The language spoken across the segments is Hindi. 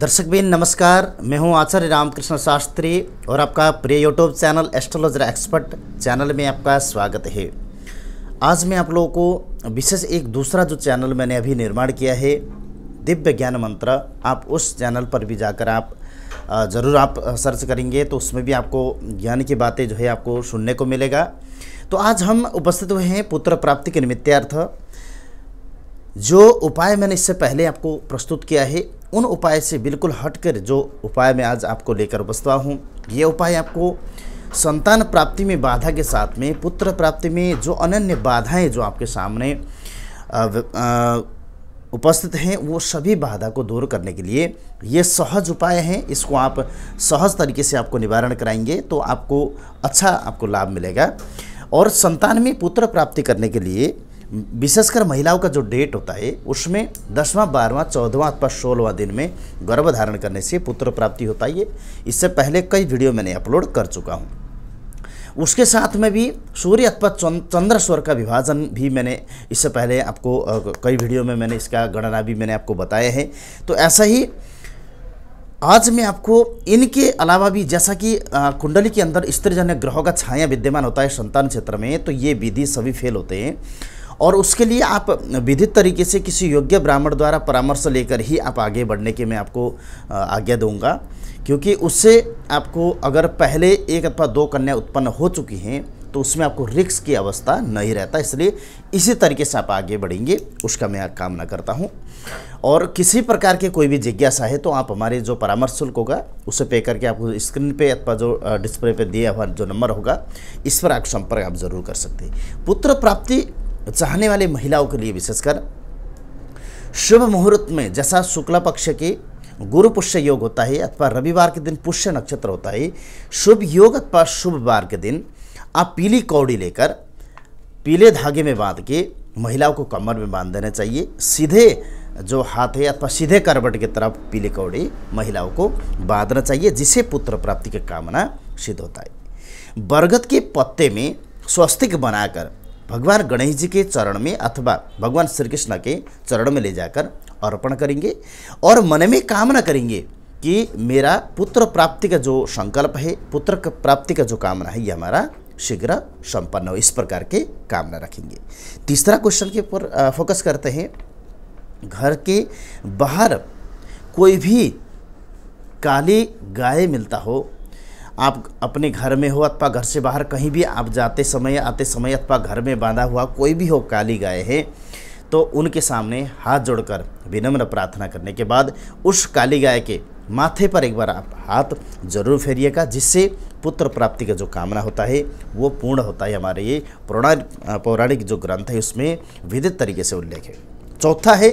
दर्शक बिन नमस्कार। मैं हूँ आचार्य रामकृष्ण शास्त्री और आपका प्रिय YouTube channel astrologer expert channel में आपका स्वागत है। आज मैं आप लोगों को विशेष एक दूसरा जो चैनल मैंने अभी निर्माण किया है, दिव्य ज्ञान मंत्र, आप उस चैनल पर भी जाकर आप ज़रूर आप सर्च करेंगे तो उसमें भी आपको ज्ञान की बातें जो है आपको सुनने को मिलेगा। तो आज हम उपस्थित हुए हैं पुत्र प्राप्ति के निमित्तार्थ। जो उपाय मैंने इससे पहले आपको प्रस्तुत किया है उन उपाय से बिल्कुल हटकर जो उपाय मैं आज आपको लेकर उपस्थित हूँ, ये उपाय आपको संतान प्राप्ति में बाधा के साथ में, पुत्र प्राप्ति में जो अनन्य बाधाएँ जो आपके सामने उपस्थित हैं, वो सभी बाधा को दूर करने के लिए ये सहज उपाय हैं। इसको आप सहज तरीके से आपको निवारण कराएँगे तो आपको अच्छा आपको लाभ मिलेगा। और संतान में पुत्र प्राप्ति करने के लिए विशेषकर महिलाओं का जो डेट होता है, उसमें दसवां, बारहवां, चौदहवां अथवा सोलहवां दिन में गर्भ धारण करने से पुत्र प्राप्ति होता है। इससे पहले कई वीडियो मैंने अपलोड कर चुका हूँ। उसके साथ में भी सूर्य अथवा चंद्र स्वर का विभाजन भी मैंने इससे पहले आपको कई वीडियो में मैंने इसका गणना भी मैंने आपको बताया है। तो ऐसा ही आज मैं आपको इनके अलावा भी, जैसा कि कुंडली के अंदर स्त्रीजन्य ग्रहों का छाया विद्यमान होता है संतान क्षेत्र में तो ये विधि सभी फेल होते हैं। और उसके लिए आप विधित तरीके से किसी योग्य ब्राह्मण द्वारा परामर्श लेकर ही आप आगे बढ़ने की मैं आपको आज्ञा दूँगा। क्योंकि उससे आपको अगर पहले एक अथवा दो कन्या उत्पन्न हो चुकी हैं तो उसमें आपको रिक्स की अवस्था नहीं रहता। इसलिए इसी तरीके से आप आगे बढ़ेंगे, उसका मैं कामना करता हूँ। और किसी प्रकार के कोई भी जिज्ञासा है तो आप हमारे जो परामर्श शुल्क होगा, उसे पे करके आपको स्क्रीन पे अथवा जो डिस्प्ले पे दिया हुआ जो नंबर होगा, इस पर आप संपर्क आप ज़रूर कर सकते हैं। पुत्र प्राप्ति चाहने वाले महिलाओं के लिए विशेषकर, शुभ मुहूर्त में जैसा शुक्ला पक्ष के गुरु पुष्य योग होता है अथवा रविवार के दिन पुष्य नक्षत्र होता है, शुभ योग अथवा शुभ वार के दिन आप पीली कौड़ी लेकर पीले धागे में बाँध के महिलाओं को कमर में बाँध देना चाहिए। सीधे जो हाथ है अथवा सीधे करवट की तरफ़ पीली कौड़ी महिलाओं को बांधना चाहिए, जिसे पुत्र प्राप्ति की कामना सिद्ध होता है। बरगद के पत्ते में स्वस्तिक बनाकर भगवान गणेश जी के चरण में अथवा भगवान श्री कृष्ण के चरण में ले जाकर अर्पण करेंगे और मन में कामना करेंगे कि मेरा पुत्र प्राप्ति का जो संकल्प है, पुत्र प्राप्ति का जो कामना है, ये हमारा शीघ्र संपन्न हो। इस प्रकार के कामना रखेंगे। तीसरा क्वेश्चन के ऊपर फोकस करते हैं। घर के बाहर कोई भी काली गाय मिलता हो आप अपने घर में हो अथवा घर से बाहर कहीं भी, आप जाते समय, आते समय अथवा घर में बांधा हुआ कोई भी हो, काली गाय है तो उनके सामने हाथ जोड़कर विनम्र प्रार्थना करने के बाद उस काली गाय के माथे पर एक बार आप हाथ ज़रूर फेरिएगा, जिससे पुत्र प्राप्ति का जो कामना होता है, वो पूर्ण होता है हमारे ये पौराणिक जो ग्रंथ है, उसमें विधित तरीके से उल्लेख है। चौथा है,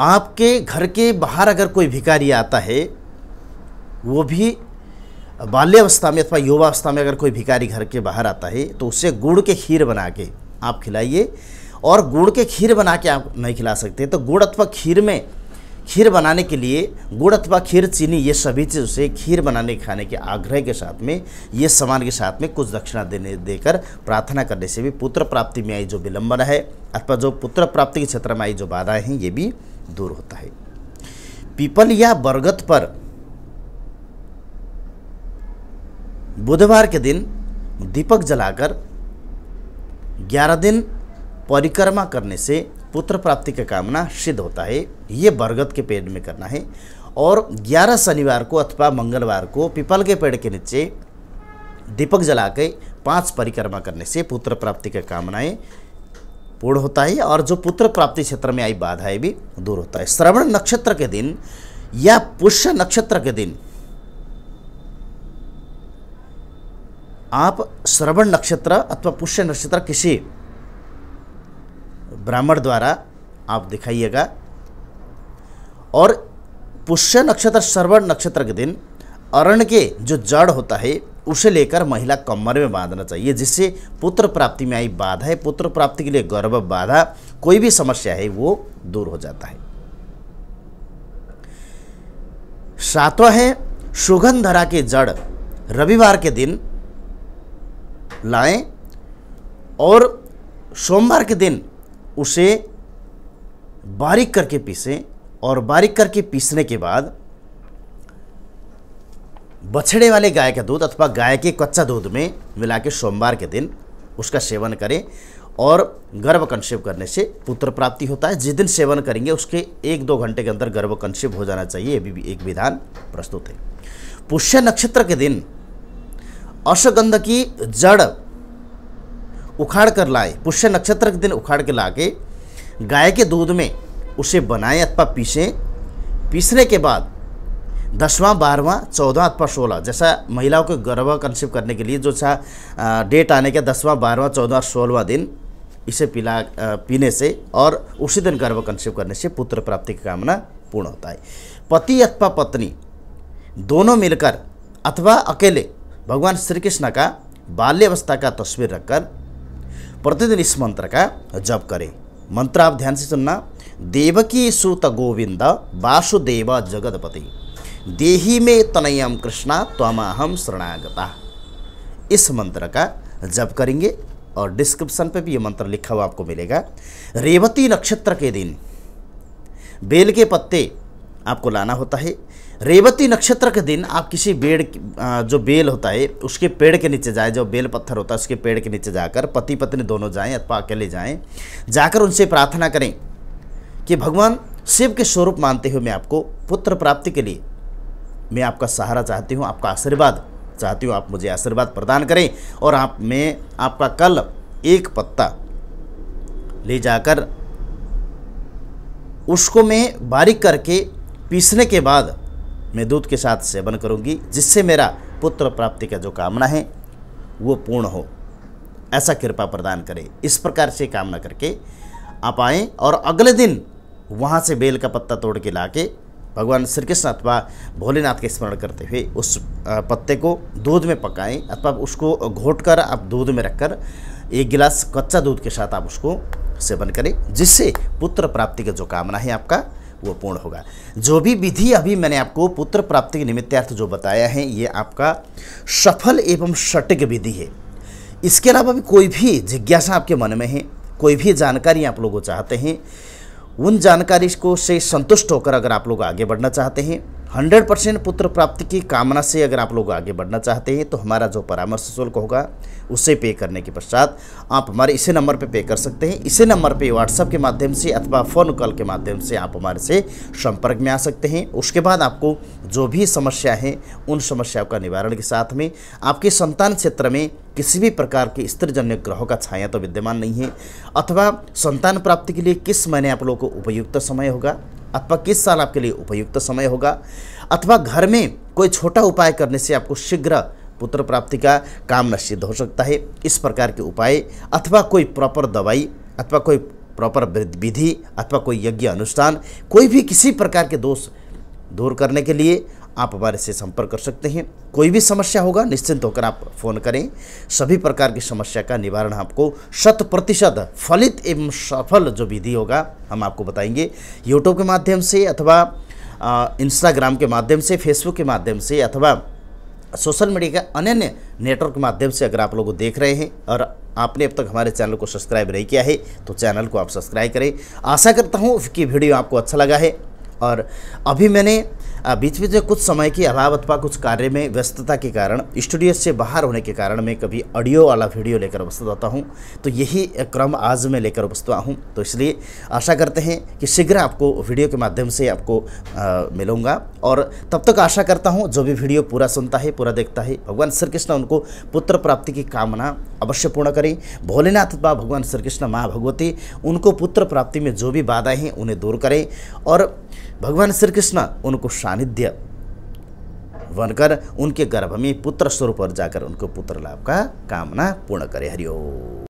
आपके घर के बाहर अगर कोई भिकारी आता है वो भी बाल्यावस्था में अथवा युवावस्था में अगर कोई भिकारी घर के बाहर आता है तो उससे गुड़ के खीर बना के आप खिलाइए। और गुड़ के खीर बना के आप नहीं खिला सकते तो गुड़ अथवा खीर में खीर बनाने के लिए, गुड़ अथवा खीर, चीनी, ये सभी चीज़ उसे खीर बनाने, खाने के आग्रह के साथ में, ये सामान के साथ में कुछ दक्षिणा देने, देकर प्रार्थना करने से भी पुत्र प्राप्ति में आई जो विलंबन है, अथवा जो पुत्र प्राप्ति के क्षेत्र में आई जो बाधाएँ हैं, ये भी दूर होता है। पीपल या बरगद पर बुधवार के दिन दीपक जलाकर 11 दिन परिक्रमा करने से पुत्र प्राप्ति का कामना सिद्ध होता है। ये बरगद के पेड़ में करना है और 11 शनिवार को अथवा मंगलवार को पीपल के पेड़ के नीचे दीपक जला के पाँच परिक्रमा करने से पुत्र प्राप्ति का कामनाएँ पूर्ण होता है और जो पुत्र प्राप्ति क्षेत्र में आई बाधाएँ भी दूर होता है। श्रवण नक्षत्र के दिन या पुष्य नक्षत्र के दिन आप श्रवण नक्षत्र अथवा पुष्य नक्षत्र किसी ब्राह्मण द्वारा आप दिखाइएगा। और पुष्य नक्षत्र, श्रवण नक्षत्र के दिन अरण के जो जड़ होता है, उसे लेकर महिला कमर में बांधना चाहिए, जिससे पुत्र प्राप्ति में आई बाधा है। पुत्र प्राप्ति के लिए गर्भ बाधा, कोई भी समस्या है, वो दूर हो जाता है। सातवा है, सुगंधरा के जड़। रविवार के दिन लाएँ और सोमवार के दिन उसे बारीक करके पीसें और बारीक करके पीसने के बाद बछड़े वाले गाय का दूध अथवा गाय के कच्चा दूध में मिला के सोमवार के दिन उसका सेवन करें और गर्भ कंसेप करने से पुत्र प्राप्ति होता है। जिस दिन सेवन करेंगे, उसके एक दो घंटे के अंदर गर्भ कंसेप हो जाना चाहिए, ये भी एक विधान प्रस्तुत है। पुष्य नक्षत्र के दिन अश्वगंध की जड़ उखाड़ कर लाए। पुष्य नक्षत्र के दिन उखाड़ के लाके गाय के दूध में उसे बनाएँ अथवा पीसें। पीसने के बाद दसवां, बारहवां चौदह अथवा सोलह, जैसा महिलाओं को गर्भ कंसीव करने के लिए जो सा डेट आने के दसवां, बारहवां चौदह सोलहवां दिन इसे पिला पीने से और उसी दिन गर्भ कंसीव करने से पुत्र प्राप्ति की कामना पूर्ण होता है। पति अथवा पत्नी दोनों मिलकर अथवा अकेले भगवान श्री कृष्ण का बाल्यावस्था का तस्वीर रखकर प्रतिदिन इस मंत्र का जप करें मंत्र आप ध्यान से सुनना। देवकी सुत गोविंद वासुदेव जगतपति देही में तनयम कृष्णा त्वमाहम शरणागता। इस मंत्र का जप करेंगे और डिस्क्रिप्शन पे भी ये मंत्र लिखा हुआ आपको मिलेगा। रेवती नक्षत्र के दिन बेल के पत्ते आपको लाना होता है। रेवती नक्षत्र के दिन आप किसी बेड़ जो बेल होता है, उसके पेड़ के नीचे जाए, जो बेल पत्थर होता है, उसके पेड़ के नीचे जाकर पति पत्नी दोनों जाएँ अथवा अकेले जाएँ, जाकर उनसे प्रार्थना करें कि भगवान शिव के स्वरूप मानते हुए मैं आपको पुत्र प्राप्ति के लिए, मैं आपका सहारा चाहती हूँ, आपका आशीर्वाद चाहती हूँ, आप मुझे आशीर्वाद प्रदान करें और आप, मैं आपका कल एक पत्ता ले जाकर उसको मैं बारीक करके पीसने के बाद मैं दूध के साथ सेवन करूँगी, जिससे मेरा पुत्र प्राप्ति का जो कामना है, वो पूर्ण हो। ऐसा कृपा प्रदान करें। इस प्रकार से कामना करके आप आएँ और अगले दिन वहाँ से बेल का पत्ता तोड़ के ला के भगवान श्री कृष्ण अथवा भोलेनाथ के स्मरण करते हुए उस पत्ते को दूध में पकाएँ अथवा उसको घोट कर आप दूध में रखकर एक गिलास कच्चा दूध के साथ आप उसको सेवन करें, जिससे पुत्र प्राप्ति का जो कामना है आपका वो पूर्ण होगा। जो भी विधि अभी मैंने आपको पुत्र प्राप्ति के निमित्तार्थ जो बताया है, ये आपका सफल एवं सटिक विधि है। इसके अलावा भी कोई भी जिज्ञासा आपके मन में है, कोई भी जानकारी आप लोग चाहते हैं, उन जानकारी को से संतुष्ट होकर अगर आप लोग आगे बढ़ना चाहते हैं हंड्रेड परसेंट पुत्र प्राप्ति की कामना से अगर आप लोग आगे बढ़ना चाहते हैं तो हमारा जो परामर्श शुल्क होगा, उसे पे करने के पश्चात आप हमारे इसी नंबर पे पे कर सकते हैं। इसी नंबर पे व्हाट्सएप के माध्यम से अथवा फ़ोन कॉल के माध्यम से आप हमारे से संपर्क में आ सकते हैं। उसके बाद आपको जो भी समस्या है, उन समस्याओं का निवारण के साथ में आपके संतान क्षेत्र में किसी भी प्रकार के स्त्रीजन्य ग्रहों का छाया तो विद्यमान नहीं है। अथवा संतान प्राप्ति के लिए किस महीने आप लोगों को उपयुक्त समय होगा? अथवा किस साल आपके लिए उपयुक्त समय होगा? अथवा घर में कोई छोटा उपाय करने से आपको शीघ्र पुत्र प्राप्ति का काम निश्चित हो सकता है। इस प्रकार के उपाय, अथवा कोई प्रॉपर दवाई, अथवा कोई प्रॉपर विधि, अथवा कोई यज्ञ अनुष्ठान, कोई भी किसी प्रकार के दोष दूर करने के लिए आप हमारे से संपर्क कर सकते हैं। कोई भी समस्या होगा, निश्चिंत होकर आप फ़ोन करें। सभी प्रकार की समस्या का निवारण आपको शत प्रतिशत फलित एवं सफल जो विधि होगा, हम आपको बताएँगे। यूट्यूब के माध्यम से अथवा इंस्टाग्राम के माध्यम से फेसबुक के माध्यम से अथवा सोशल मीडिया के अन्य नेटवर्क के माध्यम से अगर आप लोग देख रहे हैं और आपने अब तक हमारे चैनल को सब्सक्राइब नहीं किया है तो चैनल को आप सब्सक्राइब करें। आशा करता हूँ कि वीडियो आपको अच्छा लगा है और अभी मैंने बीच बीच में कुछ समय के अभाव अथवा कुछ कार्य में व्यस्तता के कारण, स्टूडियो से बाहर होने के कारण मैं कभी ऑडियो वाला वीडियो लेकर उपस्थित होता हूँ। तो यही क्रम आज मैं लेकर उपस्थित हूँ। तो इसलिए आशा करते हैं कि शीघ्र आपको वीडियो के माध्यम से आपको मिलूँगा। और तब तक आशा करता हूँ, जो भी वीडियो पूरा सुनता है, पूरा देखता है, भगवान श्री कृष्ण उनको पुत्र प्राप्ति की कामना अवश्य पूर्ण करें। भोलेनाथ अथवा भगवान श्री कृष्ण माँ भगवती उनको पुत्र प्राप्ति में जो भी बाधाएँ हैं, उन्हें दूर करें। और भगवान श्री कृष्ण उनको सानिध्य बनकर उनके गर्भ में पुत्र स्वरूप पर जाकर उनको पुत्र लाभ का कामना पूर्ण करे। हरिओ